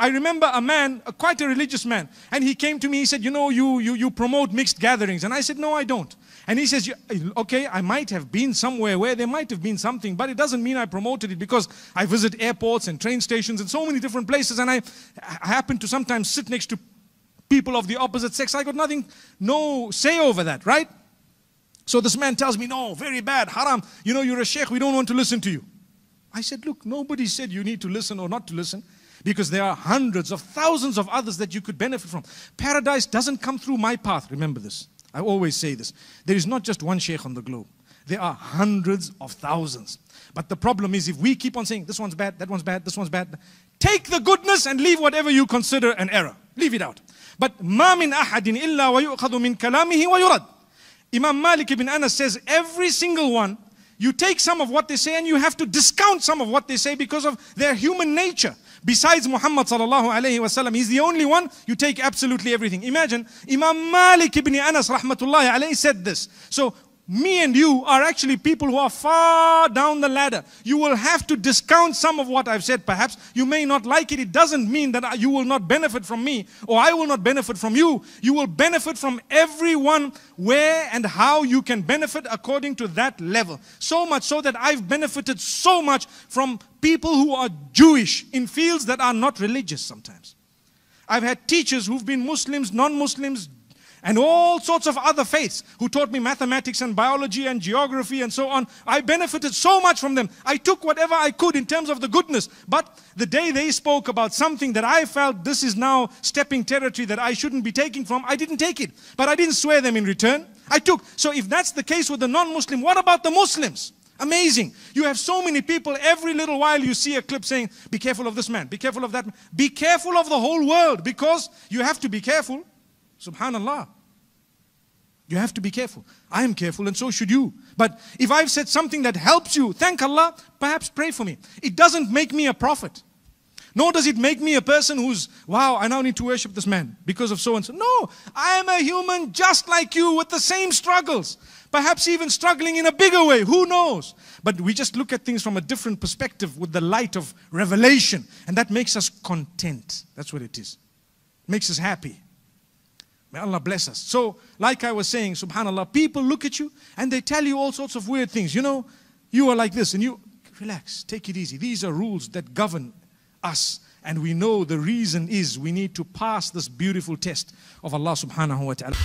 I remember a man, a, quite a religious man, and he came to me, he said, you know, you, you, you promote mixed gatherings. And I said, no, I don't. And he says, okay, I might have been somewhere where there might have been something, but it doesn't mean I promoted it because I visit airports and train stations and so many different places, and I, I happen to sometimes sit next to people of the opposite sex. I got nothing, no say over that, right? So this man tells me, no, very bad, haram. You know, you're a sheikh, we don't want to listen to you. I said, look, nobody said you need to listen or not to listen because there are hundreds of thousands of others that you could benefit from. Paradise doesn't come through my path. Remember this. I always say this. There is not just one sheikh on the globe. There are hundreds of thousands. But the problem is if we keep on saying, this one's bad, that one's bad, this one's bad, take the goodness and leave whatever you consider an error. Leave it out. But ma min ahadin illa wa min kalamihi wa yurad. Imam Malik ibn Anas says every single one, you take some of what they say and you have to discount some of what they say because of their human nature. Besides Muhammad sallallahu alayhi wasallam, he's the only one, you take absolutely everything. Imagine, Imam Malik ibn Anas rahmatullahi alayhi said this. So me and you are actually people who are far down the ladder. You will have to discount some of what I've said, perhaps. You may not like it. It doesn't mean that you will not benefit from me or I will not benefit from you. You will benefit from everyone where and how you can benefit according to that level. So much so that I've benefited so much from people who are Jewish in fields that are not religious sometimes. I've had teachers who've been Muslims, non Muslims, and all sorts of other faiths who taught me mathematics and biology and geography and so on. I benefited so much from them. I took whatever I could in terms of the goodness. But the day they spoke about something that I felt this is now stepping territory that I shouldn't be taking from, I didn't take it. But I didn't swear them in return. I took. So if that's the case with the non-Muslim, what about the Muslims? Amazing. You have so many people, every little while you see a clip saying, be careful of this man, be careful of that man. Be careful of the whole world because you have to be careful. Subhanallah. You have to be careful. I am careful and so should you. But if I've said something that helps you, thank Allah, perhaps pray for me. It doesn't make me a prophet. Nor does it make me a person who's, wow, I now need to worship this man because of so and so. No, I am a human just like you with the same struggles. Perhaps even struggling in a bigger way. Who knows? But we just look at things from a different perspective with the light of revelation. And that makes us content. That's what it is. Makes us happy. May Allah bless us. So, like I was saying, subhanAllah, people look at you and they tell you all sorts of weird things. You know, you are like this and you, relax, take it easy. These are rules that govern us. And we know the reason is we need to pass this beautiful test of Allah subhanahu wa ta'ala.